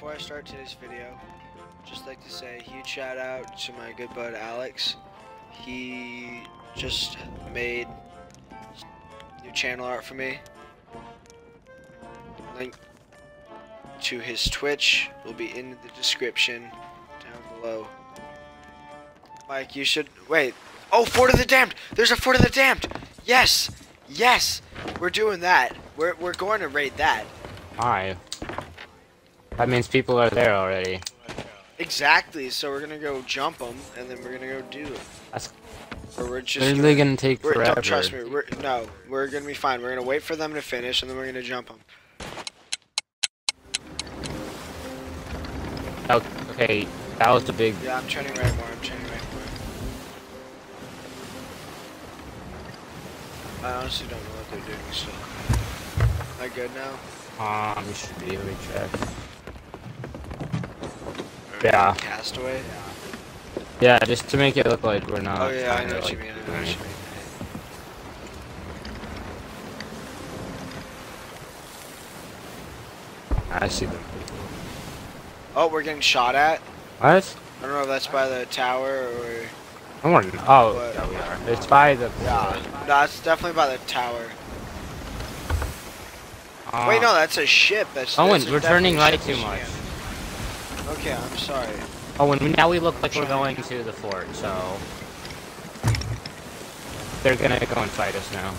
before I start today's video, just like to say a huge shout out to my good bud Alex. He just made new channel art for me. Link to his Twitch will be in the description down below. Mike, you should wait. Oh, Fort of the Damned! There's a Fort of the Damned! Yes! Yes! We're doing that. We're, we're going to raid that. Why? That means people are there already. Exactly. So we're gonna go jump them, and then we're gonna go do it. That's Or we're just. literally gonna take we're, forever. don't trust me. We're, no, we're gonna be fine. We're gonna wait for them to finish, and then we're gonna jump them. Oh, okay, that was the big. Yeah, I'm turning right more. I'm turning right more. I honestly don't know what they're doing. So, am I good now? Um, you should be able to check. Yeah. Castaway. Yeah, just to make it look like we're not. oh yeah, I know what you mean. I know what you mean. I see them. Oh, we're getting shot at. What? I don't know if that's by the tower or. I want to. Oh, What? yeah, we are. It's by the. Yeah, no, it's definitely by the tower. Uh, Wait, no, that's a ship. That's. Owen, that's we're turning light too much. Okay, I'm sorry. Oh, and now we look like we're going to the fort, so they're gonna go and fight us now.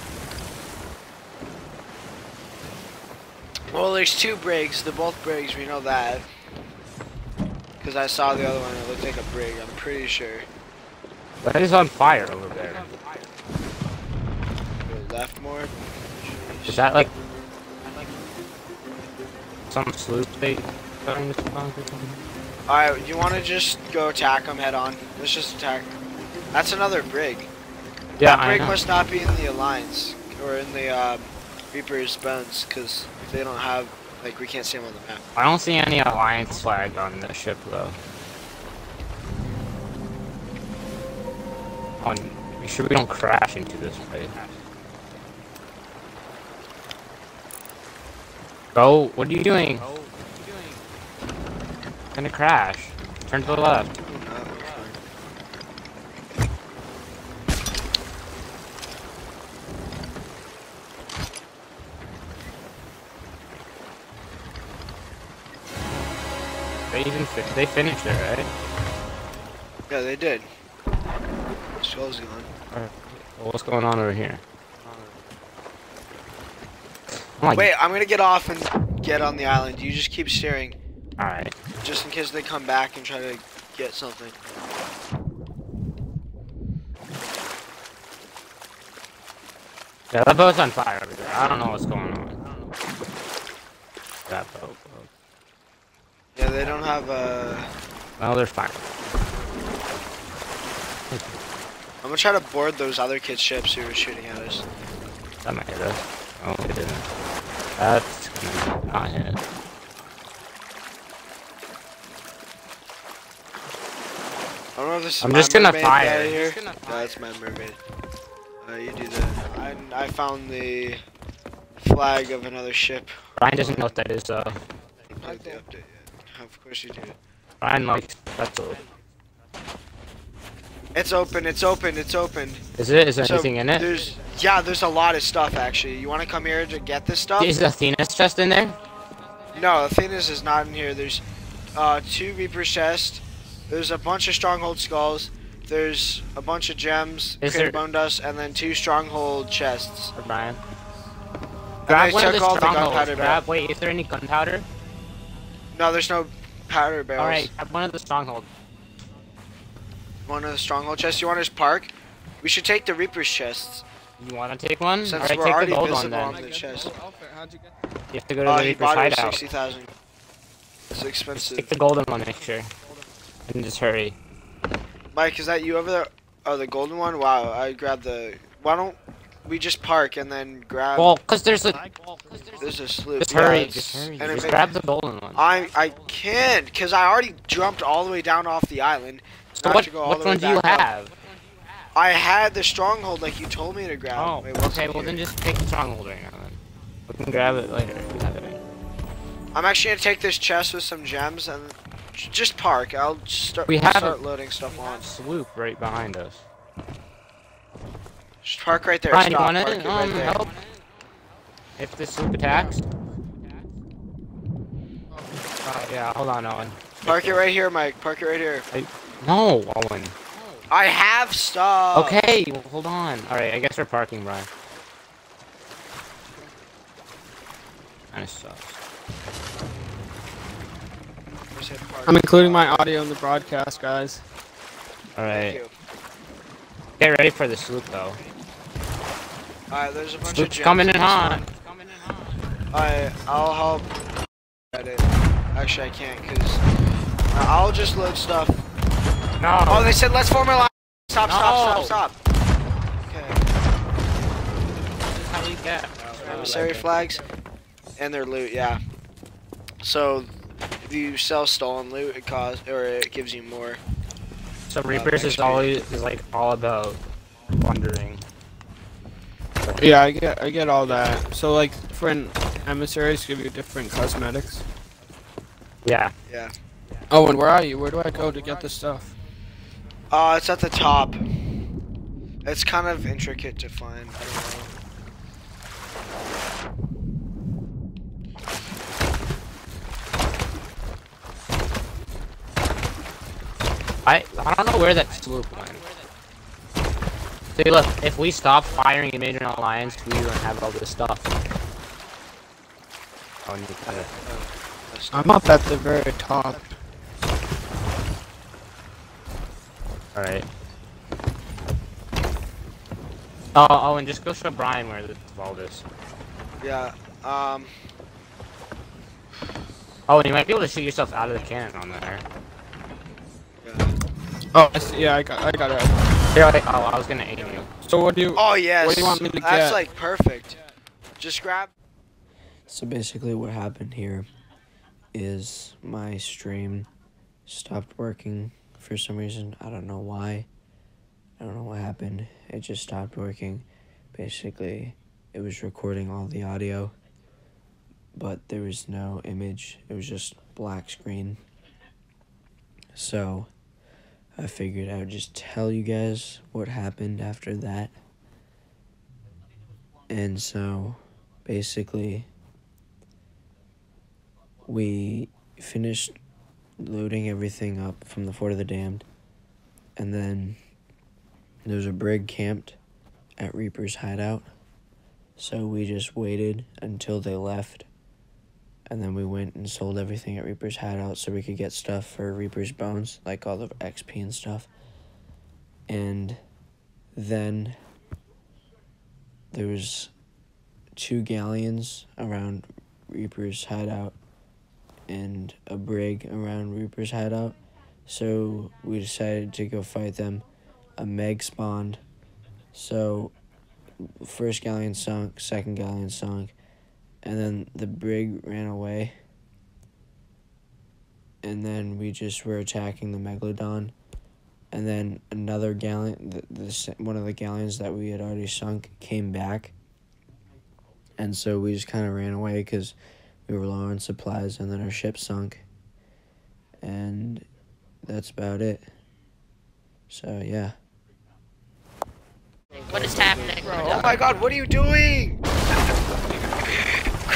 Well, there's two brigs. They're both brigs. We know that. Because I saw the other one. It looked like a brig. I'm pretty sure. That is on fire over there. Go left more. Is that like some sloop they going to spawn or something? Alright, you want to just go attack them head on? Let's just attack. That's another brig. Yeah, that brig know. must not be in the Alliance. Or in the um, Reaper's Bones. Because they don't have. Like, we can't see them on the map. I don't see any alliance flag on the ship though. On, make sure we don't crash into this place. Go! What are you doing? Gonna crash. Turn to the left. No, we're fine. They even fi they finished it, right? Yeah, they did. Skull's gone. Alright. Well, what's going on over here? Oh Wait, I'm gonna get off and get on the island. You just keep steering. Alright. Just in case they come back and try to get something. Yeah, that boat's on fire over there. I don't know what's going on. That boat. boat. Yeah, they don't have a... Well, they're fine. I'm gonna try to board those other kids' ships who were shooting at us. That might hit us. Oh, it didn't. That's not hit. I don't know if this is I'm my just gonna mermaid fire. here. just gonna No, that's my mermaid. Uh, you do that. I, I found the flag of another ship. Ryan doesn't know what that is, though. Like the update yet. Of course you do. Ryan likes that's all. It's open. It's open. It's open. Is it? Is there So, anything in it? There's yeah. There's a lot of stuff actually. You want to come here to get this stuff? Is Athena's chest in there? No, Athena's is not in here. There's uh, two Reaper's chest. There's a bunch of Stronghold skulls. There's a bunch of gems, Is created there- bone dust, and then two Stronghold chests. For Ryan. Grab one of took the all the strongholds. gunpowder Grab. Wait, is there any gunpowder? No, there's no powder barrels. All right, grab one of the stronghold. One of the Stronghold chests. You want to just park? We should take the Reaper's chests You want to take one? since All right, we're take already the gold visible one on then. the chest. How'd you You have to go to Uh, the he Reaper's bought it at hideout. sixty thousand. It's expensive. take the golden one, make sure. And just hurry. Mike, is that you over there? Oh, the golden one. Wow, I grabbed the. Why don't we just park and then grab? Well, cause there's a. there's a sloop. Just hurry, it's- just hurry. and Just grab the golden one. I I can't, cause I already jumped all the way down off the island. So what, go all which the way one do you back up. have? I had the stronghold like you told me to grab. Oh, Wait, okay, well here? then just take the stronghold right now then. We can grab it later. if we have it. I'm actually gonna take this chest with some gems and just park. I'll start. We have start a- loading stuff We on. have Sloop right behind us. Just park right there. Brian, you Stop. wanna park it um, right there. help? If the Sloop attacks? Uh, yeah, hold on, Owen. Park it right here, Mike. Park it right here. No, Owen. I have stuff. Okay, well, hold on. Alright, I guess we're parking, Brian. Kinda sucks. Where's it parked? I'm including my audio in the broadcast, guys. Alright, get ready for the Sloop, though. Alright, there's a bunch Sloop's gems coming in hot. one. Alright, I'll help. At it. Actually, I can't because I'll just load stuff. No! Oh, they said let's form a line. Stop! Stop! No. Stop! Stop! Okay. This is how we get. Emissary flags and their loot. Yeah. So if you sell stolen loot, it costs or it gives you more. So Reapers is always is like all about plundering. Yeah, I get, I get all that. So like, different emissaries give you different cosmetics. Yeah. Yeah. Oh, and where are you? Where do I go to get this stuff? Uh, it's at the top. It's kind of intricate to find. I don't know. I I don't know where that sloop went. See, look, if we stop firing and made an alliance, we wouldn't have all this stuff. Oh, and you kinda- I'm up at the very top. Alright. Oh, oh, and just go show Brian where the vault is. Yeah. Um. Oh, and you might be able to shoot yourself out of the cannon on there. Yeah. Oh, I see, yeah, I got, I got it. Here, like, oh, I was gonna aim you. So what do you? Oh yes. What do you want me to That's get? like perfect. Just grab. So basically, what happened here is my stream stopped working for some reason. I don't know why. I don't know what happened. It just stopped working. Basically, it was recording all the audio, but there was no image. It was just black screen. So, I figured I would just tell you guys what happened after that. And so, basically, we finished loading everything up from the Fort of the Damned, and then there was a brig camped at Reaper's hideout. So we just waited until they left, and then we went and sold everything at Reaper's hideout so we could get stuff for Reaper's bones, like all the XP and stuff. And then there was two galleons around Reaper's hideout and a brig around Reaper's hideout. So we decided to go fight them. A Meg spawned. So first galleon sunk, second galleon sunk, and then the brig ran away. And then we just were attacking the Megalodon. And then another galleon, the, the, one of the galleons that we had already sunk came back. And so we just kind of ran away because we were low on supplies and then our ship sunk and that's about it so yeah What is happening? Oh my God! What are you doing?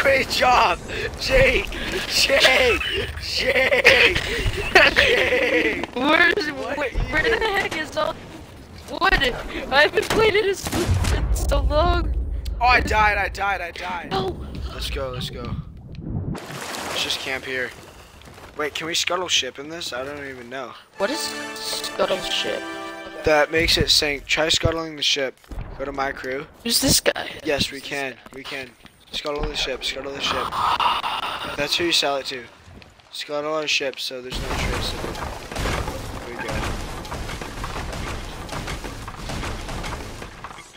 Great job, Jake. Jake. Jake. Jake. Where's where, where the heck is all? What? I haven't played it in in so long. Oh, I died. I died. I died. No. Let's go. Let's go. Let's just camp here. Wait, can we scuttle ship in this? I don't even know. What is scuttle ship? That makes it sink. Try scuttling the ship. Go to my crew. Who's this guy? Yes, we can. We can. Scuttle the ship. Scuttle the ship. That's who you sell it to. Scuttle our ship so there's no trace of it. We go.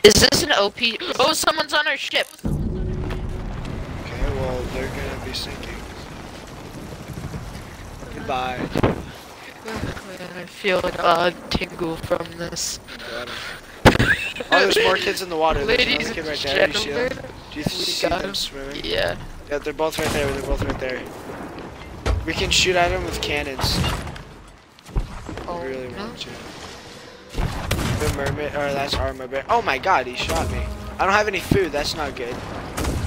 Is this an OP? Oh, someone's on our ship. Okay, well, they're gonna be sinking. Goodbye. I feel an odd tingle from this. Oh, there's more kids in the water. There's Ladies another kid right there. Do you see them? Do you see them swimming? Yeah. Yeah, they're both right there. They're both right there. We can shoot at them with cannons. Oh, I really no. want to. The mermaid, or that's armor bear. Oh my god, he shot me. I don't have any food. That's not good.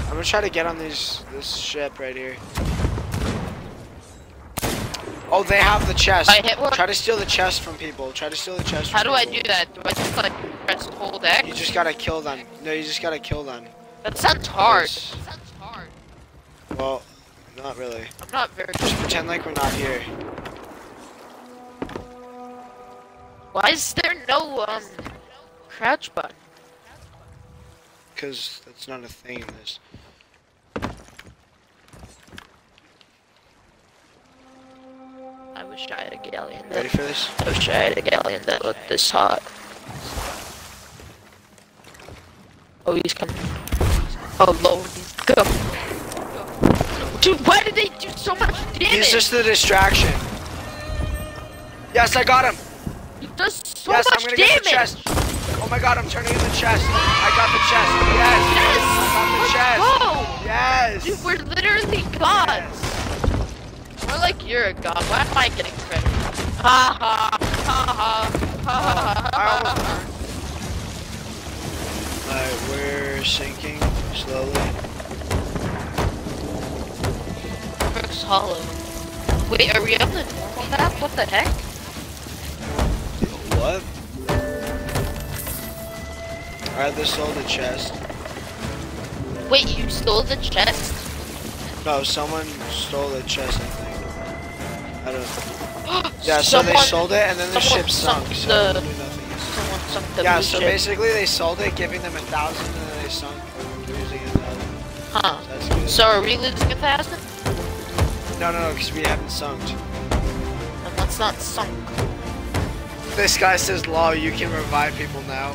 I'm gonna try to get on this this ship right here. Oh, they have the chest. I hit one. Try to steal the chest from people. Try to steal the chest. From How do I do that? Do I just like press hold X? You just gotta kill them. No, you just gotta kill them. That sounds hard. Yes. That sounds hard. Well, not really. I'm not very Just pretend like we're not here. Why is there no um crouch button? Because that's not a thing in this. I wish I had a galleon Ready that for this? Wish I galleon that looked this hot. Oh he's coming. Oh lord, he's go. Dude, why did they do so much damage? He's just the distraction. Yes, I got him. He does so yes, much I'm gonna damage. get the chest. Oh my god, I'm turning in the chest. I got the chest. Yes. Yes. I got the. Let's go. Yes. Dude, we're literally gods. More like you're a god. Why am I getting credit? Ha ha ha ha ha ha ha ha. Alright, we're sinking slowly. Crook's Hollow. Wait, are we on the normal map? What the heck? What? Alright, this sold the chest. Wait, you stole the chest? No, someone stole the chest, Yeah, so they sold it and then the ship sunk, sunk so the- we knew. Someone sunk the Yeah, so ship. basically they sold it, giving them a thousand, and then they sunk losing a thousand. Huh. That's good. So are we losing a thousand? no, no, no, because we haven't sunk. And let's not sunk. This guy says, "Law, you can revive people now."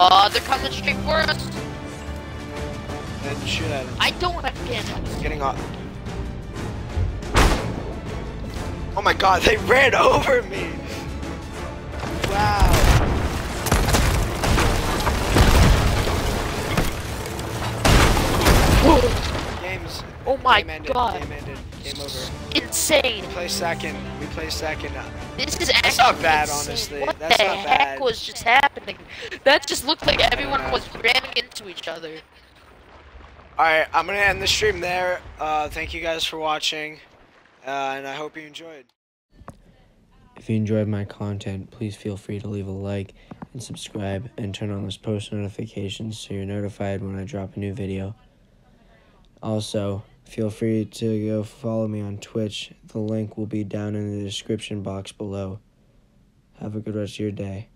Oh, they're coming straight for us. Then shoot at him. I don't have cannons. Getting off. Oh my God! They ran over me. Wow. Games. Oh my game ended. god. Game ended. Game over. Insane. We play second. We play second. This is That's not bad, insane. honestly. What That's the not heck bad. was just happening? That just looked like everyone was ramming into each other. Alright, I'm gonna end the stream there. Uh, thank you guys for watching, uh, and I hope you enjoyed. If you enjoyed my content, please feel free to leave a like and subscribe and turn on those post notifications so you're notified when I drop a new video. Also, feel free to go follow me on Twitch. The link will be down in the description box below. Have a good rest of your day.